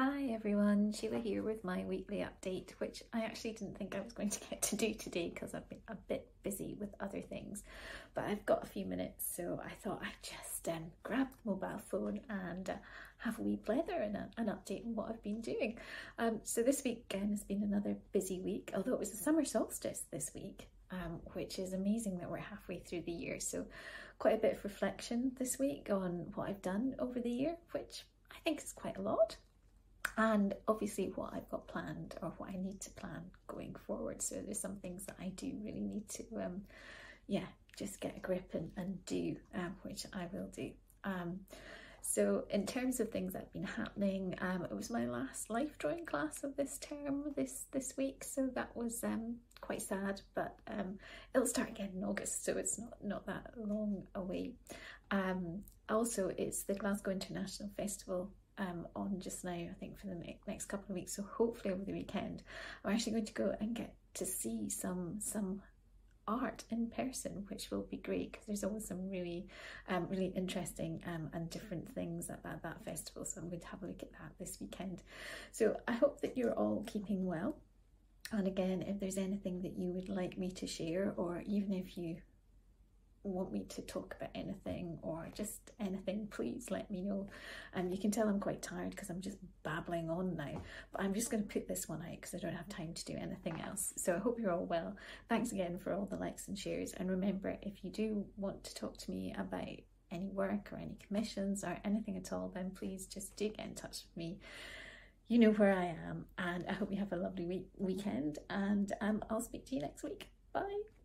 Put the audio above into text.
Hi everyone, Sheila here with my weekly update, which I actually didn't think I was going to get to do today because I've been a bit busy with other things, but I've got a few minutes, so I thought I'd just um, grab the mobile phone and uh, have a wee blether and a, an update on what I've been doing. Um, so this week again has been another busy week, although it was the summer solstice this week, um, which is amazing that we're halfway through the year. So quite a bit of reflection this week on what I've done over the year, which I think is quite a lot and obviously what I've got planned or what I need to plan going forward. So there's some things that I do really need to, um, yeah, just get a grip and, and do, um, which I will do. Um, so in terms of things that have been happening, um, it was my last life drawing class of this term this this week, so that was um, quite sad. But um, it'll start again in August, so it's not not that long away. Um, also, it's the Glasgow International Festival um, on just now, I think, for the next couple of weeks. So hopefully over the weekend, I'm actually going to go and get to see some some art in person, which will be great because there's always some really, um, really interesting um, and different things at that, that festival. So I'm going to have a look at that this weekend. So I hope that you're all keeping well. And again, if there's anything that you would like me to share, or even if you want me to talk about anything or just anything, please let me know. And um, you can tell I'm quite tired because I'm just babbling on now. But I'm just going to put this one out because I don't have time to do anything else. So I hope you're all well. Thanks again for all the likes and shares. And remember, if you do want to talk to me about any work or any commissions or anything at all, then please just do get in touch with me. You know where I am, and I hope you have a lovely week weekend. And um, I'll speak to you next week. Bye.